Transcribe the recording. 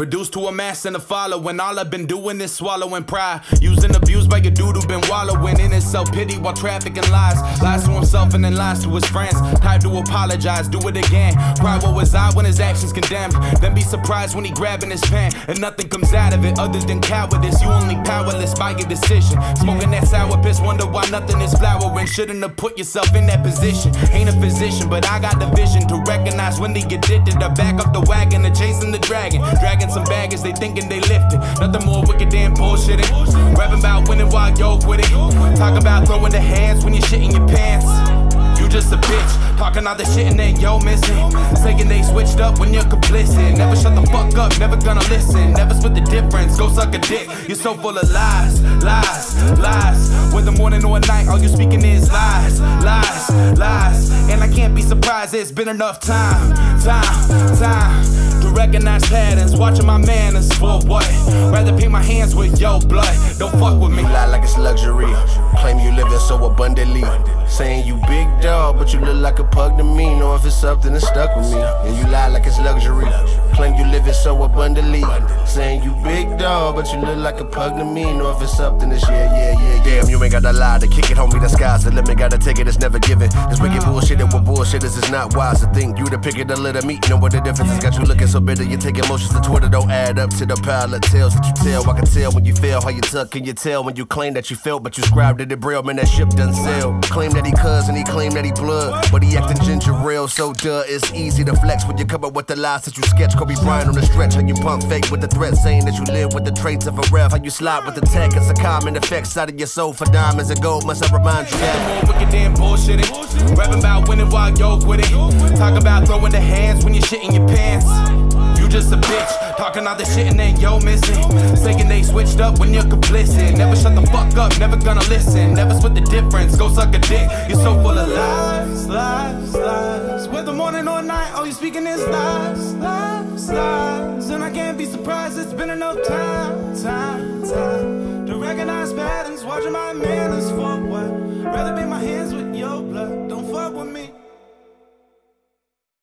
Reduced to a mass and a following. All I've been doing is swallowing pride. Using abuse by a dude who been wallowing in his self pity while trafficking lies. Lies to himself and then lies to his friends. Time to apologize, do it again. Cry what was I when his actions condemned. Then be surprised when he grabbing his pen and nothing comes out of it other than cowardice. You only powerless by your decision. Smoking that sour piss, wonder why nothing is flowering. Shouldn't have put yourself in that position. Ain't a physician, but I got the vision to recognize when they get addicted. To back up the wagon and chasing the dragon. Some baggage, they thinking they lifted. Nothing more wicked than bullshitting. Rapping about winning while yo with it. Talk about throwing the hands when you're shitting your pants. You just a bitch, talking all the shit and then yo missing. Saying they switched up when you're complicit. Never shut the fuck up, never gonna listen. Never split the difference, go suck a dick. You're so full of lies, lies, lies. Whether morning or night, all you speaking is lies, lies, lies. And I can't be surprised, it's been enough time, time, time. To recognize patterns, watching my manners for what? Rather paint my hands with your blood. Don't fuck with me. lie like it's luxury. Claim you living so abundantly. Saying you big dog, but you look like a pug to me. Know if it's something that stuck with me. And you lie like it's luxury. Claim you living so abundantly. Saying you big dog, but you look like a pug to me. Know if it's something that's yeah, yeah, yeah, yeah. Damn, you ain't gotta lie to kick it, homie. The sky's the limit. Gotta take it, it's never given. It's wicked bullshit, and what bullshit is, it's not wise to think. You the pick it, the litter meat. Know what the difference is. Got you looking so bitter, you take emotions to Twitter. Don't add up to the pile of tales that you tell. I can tell when you fail, how you tuck and you tell when you claim that you felt, but you scribed it in braille. Man, that ship done sail. Claim that he cuz and he claim that he blood, but he acting ginger real. So duh, it's easy to flex when you come up with the lies that you sketch. Kobe Bryant on the stretch, how you pump fake with the threat, saying that you live with the traits of a rev. How you slide with the tech, it's a common effect side of your soul for diamonds and gold. Must I remind you that? More wicked than. Rapping about winning while yo with it. Talk about throwing the hands when you're shitting your pants. Just a bitch, talking all the shit and then yo missing. Saying they switched up when you're complicit. Never shut the fuck up, never gonna listen. Never split the difference, go suck a dick. You're so full of lies, lies, lies. Whether morning or night, all you speaking is lies, lies, lies. And I can't be surprised, it's been enough time, time, time. To recognize patterns, watching my manners for what?